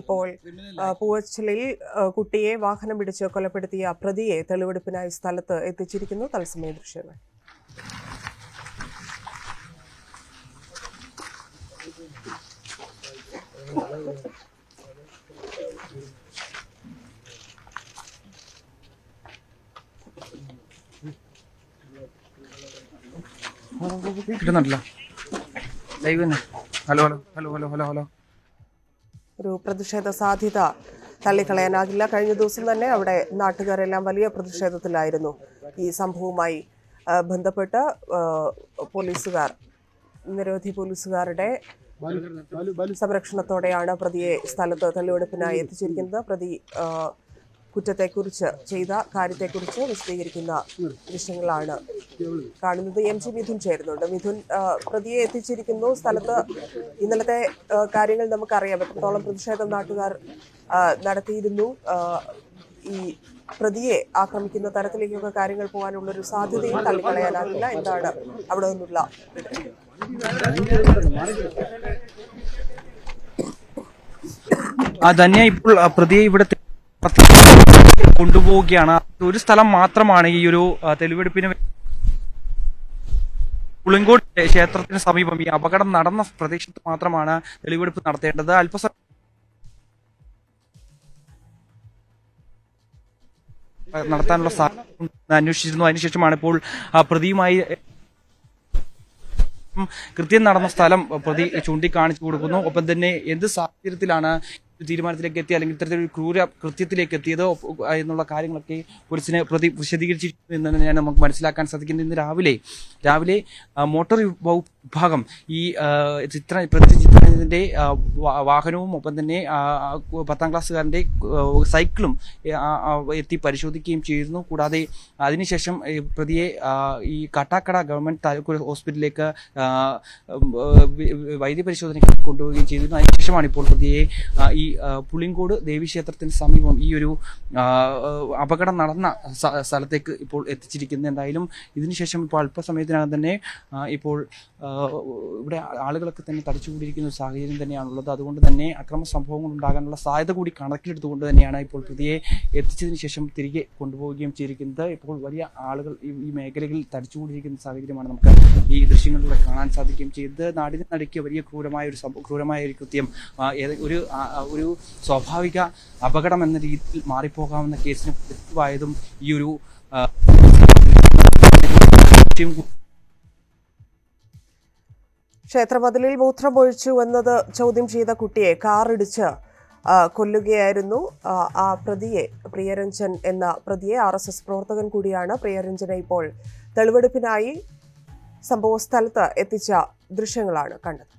ഇപ്പോൾ പൂവച്ചിലിൽ കുട്ടിയെ വാഹനം പിടിച്ച് കൊലപ്പെടുത്തിയ പ്രതിയെ തെളിവെടുപ്പിനായി സ്ഥലത്ത് എത്തിച്ചിരിക്കുന്നു തത്സമയ ദൃശ്യങ്ങൾ. കിട്ടുന്നുണ്ടല്ലോ hello hello hello hello hello. ഒരു പ്രതിഷേധ സാധ്യത തള്ളിക്കളയാനാകില്ല. കഴിഞ്ഞ ദിവസം തന്നെ അവിടെ നാട്ടുകാരെല്ലാം വലിയ പ്രതിഷേധത്തിലായിരുന്നു. ഈ സംഭവവുമായി ബന്ധപ്പെട്ട് പോലീസുകാർ നിരവധി പോലീസുകാരുടെ സംരക്ഷണത്തോടെയാണ് പ്രതിയെ സ്ഥലത്ത് തെളിവെടുപ്പിനായി എത്തിച്ചിരിക്കുന്നത്. പ്രതി കുറ്റത്തെക്കുറിച്ച് ചെയ്ത കാര്യത്തെക്കുറിച്ച് വിശദീകരിക്കുന്ന ദൃശ്യങ്ങളാണ് കാണുന്നത്. എം ജി മിഥുൻ ചേരുന്നുണ്ട്. മിഥുൻ പ്രതിയെ എത്തിച്ചിരിക്കുന്നു. സ്ഥലത്ത് ഇന്നലത്തെ കാര്യങ്ങൾ നമുക്കറിയാം. എത്രത്തോളം പ്രതിഷേധം നാട്ടുകാർ നടത്തിയിരുന്നു. ഈ പ്രതിയെ ആക്രമിക്കുന്ന തരത്തിലേക്കൊക്കെ കാര്യങ്ങൾ പോകാനുള്ള ഒരു സാധ്യതയും തള്ളിക്കളയാനാകില്ല. എന്താണ് അവിടെ നിന്നുള്ള ആ ധന്യ ഇപ്പോൾ പ്രതിയെ ഇവിടെ കൊണ്ടുപോവുകയാണ്. ഒരു സ്ഥലം മാത്രമാണ് ഈ ഒരു തെളിവെടുപ്പിന് പുളിങ്കോട് ക്ഷേത്രത്തിന് സമീപം ഈ അപകടം നടന്ന പ്രദേശത്ത് മാത്രമാണ് തെളിവെടുപ്പ് നടത്തേണ്ടത്. അല്പസമയം നടത്താനുള്ള സാധ്യത അന്വേഷിച്ചിരുന്നു. അതിനുശേഷമാണ് ഇപ്പോൾ പ്രതിയുമായി കൃത്യം നടന്ന സ്ഥലം പ്രതി ചൂണ്ടിക്കാണിച്ചു കൊടുക്കുന്നു. ഒപ്പം തന്നെ എന്ത് സാഹചര്യത്തിലാണ് തീരുമാനത്തിലേക്ക് എത്തി അല്ലെങ്കിൽ ഇത്തരത്തിലൊരു ക്രൂര കൃത്യത്തിലേക്ക് എത്തിയതോ എന്നുള്ള കാര്യങ്ങളൊക്കെ പോലീസിനെ പ്രതി വിശദീകരിച്ചിരിക്കുന്നു എന്ന് തന്നെയാണ് നമുക്ക് മനസ്സിലാക്കാൻ സാധിക്കുന്നത് ഇന്ന് രാവിലെ രാവിലെ മോട്ടോർ വിഭാഗം ഈ ചിത്ര പ്രതി ചിത്രത്തിന്റെ ആ, വാ- വാഹനവും ഒപ്പം തന്നെ പത്താം ക്ലാസ്സുകാരന്റെ സൈക്കിളും എത്തി പരിശോധിക്കുകയും ചെയ്തിരുന്നു. കൂടാതെ അതിനുശേഷം പ്രതിയെ ഈ കാട്ടാക്കട ഗവൺമെന്റ് താലൂക്ക് ഹോസ്പിറ്റലിലേക്ക് വൈദ്യ വൈദ്യപരിശോധനയ്ക്ക് കൊണ്ടുപോവുകയും ചെയ്തിരുന്നു. അതിനുശേഷമാണ് ഇപ്പോൾ പ്രതിയെ ഈ പുളിങ്കോട് ദേവീക്ഷേത്രത്തിന് സമീപം ഈ ഒരു അപകടം നടന്ന സ്ഥലത്തേക്ക് ഇപ്പോൾ എത്തിച്ചിരിക്കുന്നത് എന്തായാലും ഇതിനുശേഷം ഇപ്പോൾ അല്പസമയത്തിനകം തന്നെ ഇപ്പോൾ ഇവിടെ ആളുകളൊക്കെ തന്നെ തടിച്ചുകൂടിയിരിക്കുന്ന ഒരു സാഹചര്യം തന്നെയാണുള്ളത്. അതുകൊണ്ട് തന്നെ അക്രമ സംഭവങ്ങൾ ഉണ്ടാകാനുള്ള സാധ്യത കൂടി കണക്കിലെടുത്തുകൊണ്ട് തന്നെയാണ് ഇപ്പോൾ പ്രതിയെ എത്തിച്ചതിന് ശേഷം തിരികെ കൊണ്ടുപോവുകയും ചെയ്തിരിക്കുന്നത്. ഇപ്പോൾ വലിയ ആളുകൾ ഈ മേഖലകളിൽ തടിച്ചുകൂടിയിരിക്കുന്ന സാഹചര്യമാണ് നമുക്ക് ഈ ദൃശ്യങ്ങളിലൂടെ കാണാൻ സാധിക്കുകയും ചെയ്തത് നാടിനെ വലിയ ക്രൂരമായ ഒരു സംഭവം ക്രൂരമായ ഒരു കൃത്യം ഒരു ഒരു സ്വാഭാവിക അപകടം എന്ന രീതിയിൽ മാറിപ്പോകാവുന്ന കേസിന് തെറ്റുവായതും ഈ ഒരു ക്ഷേത്രമതിലിൽ മൂത്രമൊഴിച്ചു എന്നത് ചോദ്യം ചെയ്ത കുട്ടിയെ കാറിടിച്ച് കൊല്ലുകയായിരുന്നു. ആ, പ്രതിയെ പ്രിയരഞ്ജൻ എന്ന പ്രതിയെ ആർ എസ് എസ് പ്രവർത്തകൻ കൂടിയാണ് പ്രിയരഞ്ജനെ ഇപ്പോൾ തെളിവെടുപ്പിനായി സംഭവ സ്ഥലത്ത് എത്തിച്ച ദൃശ്യങ്ങളാണ് കണ്ടത്.